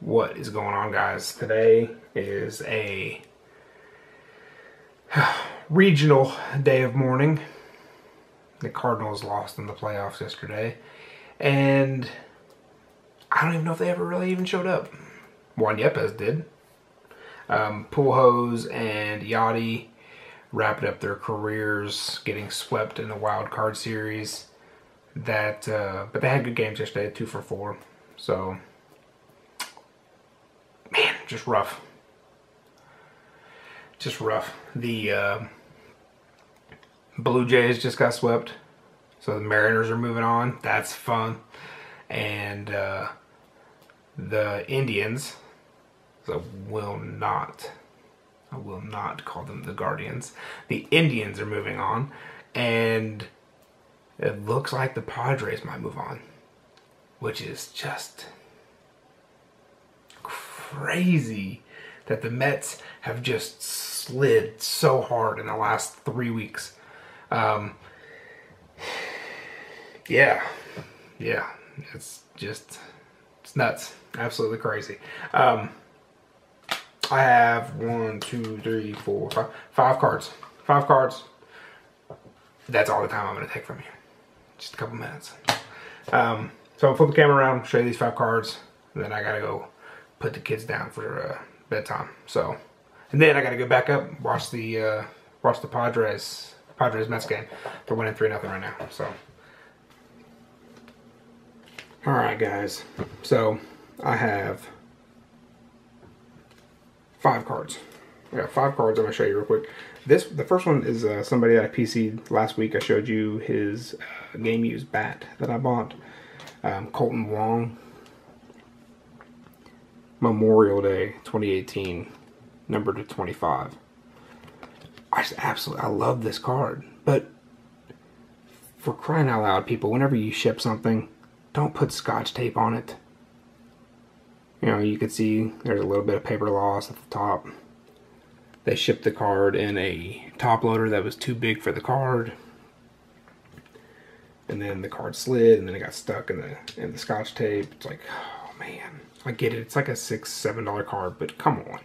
What is going on, guys? Today is a regional day of mourning. The Cardinals lost in the playoffs yesterday, and I don't even know if they ever really even showed up. Juan Yepez did. Um, Pujols and Yadi wrapped up their careers getting swept in the wild card series. That, uh, but they had good games yesterday, two for four. So just rough. Just rough. The uh, Blue Jays just got swept, so the Mariners are moving on. That's fun. And uh, the Indians, so will not, I will not call them the Guardians. The Indians are moving on, and it looks like the Padres might move on, which is just crazy that the Mets have just slid so hard in the last three weeks. Um, yeah, yeah, it's just it's nuts, absolutely crazy. Um, I have one, two, three, four, five, five cards, five cards. That's all the time I'm going to take from you. Just a couple minutes. Um, so I'll flip the camera around, show you these five cards, and then I gotta go put the kids down for uh, bedtime. So, and then I got to go back up watch the uh, watch the Padres Padres Mets game. They're winning three nothing right now. So, all right, guys. So I have five cards. I got five cards. I'm gonna show you real quick. This the first one is uh, somebody that I PC'd last week. I showed you his uh, game used bat that I bought. Um, Kolten Wong Memorial Day 2018, number to 25. I just absolutely, I love this card. But for crying out loud, people, whenever you ship something, don't put scotch tape on it. You know, you can see there's a little bit of paper loss at the top. They shipped the card in a top loader that was too big for the card. And then the card slid and then it got stuck in the in the scotch tape. It's like, oh man. I get it. It's like a six, seven dollar card, but come on.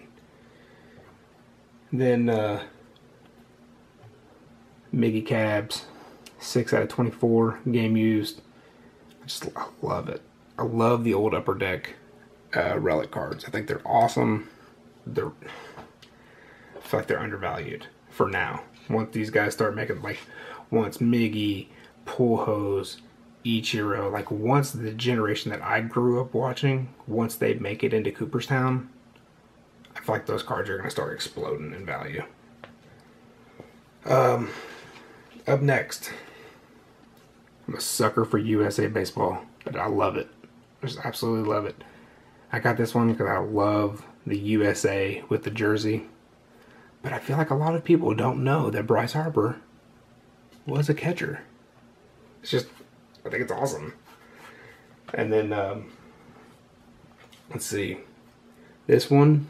Then uh, Miggy Cabs, six out of twenty-four game used. I just I love it. I love the old upper deck uh, relic cards. I think they're awesome. They're I feel like they're undervalued for now. Once these guys start making like once Miggy, Pujols, Ichiro, like once the generation that I grew up watching, once they make it into Cooperstown, I feel like those cards are going to start exploding in value. Um, up next, I'm a sucker for USA Baseball, but I love it. I just absolutely love it. I got this one because I love the USA with the jersey. But I feel like a lot of people don't know that Bryce Harper was a catcher. It's just I think it's awesome. And then, um, let's see. This one,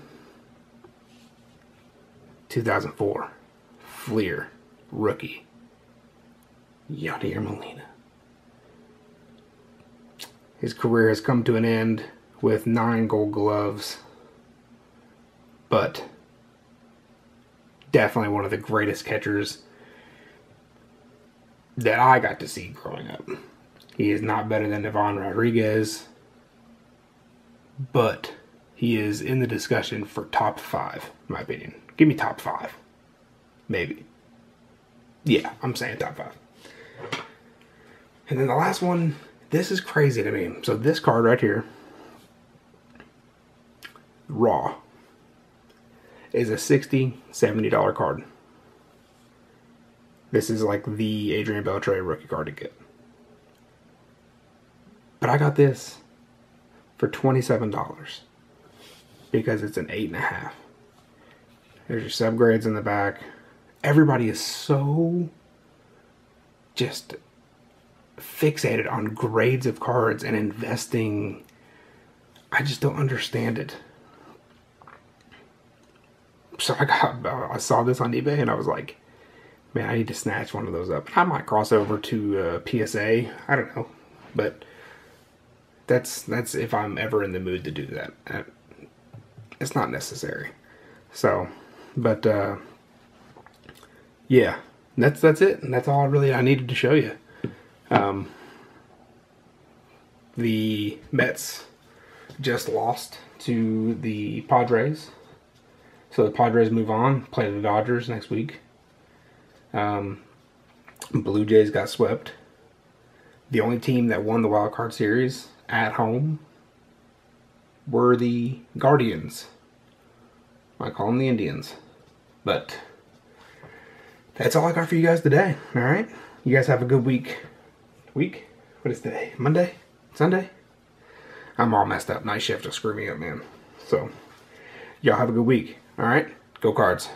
2004. Fleer, rookie. Yadier Molina. His career has come to an end with nine gold gloves, but definitely one of the greatest catchers that I got to see growing up. He is not better than Ivan Rodriguez, but he is in the discussion for top five, in my opinion. Give me top five. Maybe. Yeah, I'm saying top five. And then the last one, this is crazy to me. So this card right here, Raw, is a 60 $70 card. This is like the Adrian Beltre rookie card to get. I got this for $27 because it's an 8.5. There's your subgrades in the back. Everybody is so just fixated on grades of cards and investing. I just don't understand it. So I got, I saw this on eBay and I was like, man, I need to snatch one of those up. I might cross over to uh, PSA. I don't know, but that's that's if I'm ever in the mood to do that. Uh, It's not necessary. So, but uh, yeah, that's that's it. And that's all I really I needed to show you. Um, the Mets just lost to the Padres. So the Padres move on, play the Dodgers next week. Um, Blue Jays got swept. The only team that won the wild card series at home were the Guardians. I call them the Indians. But that's all I got for you guys today. All right? You guys have a good week. Week? What is today? Monday? Sunday? I'm all messed up. Night shift will screw me up, man. So, y'all have a good week. All right? Go cards.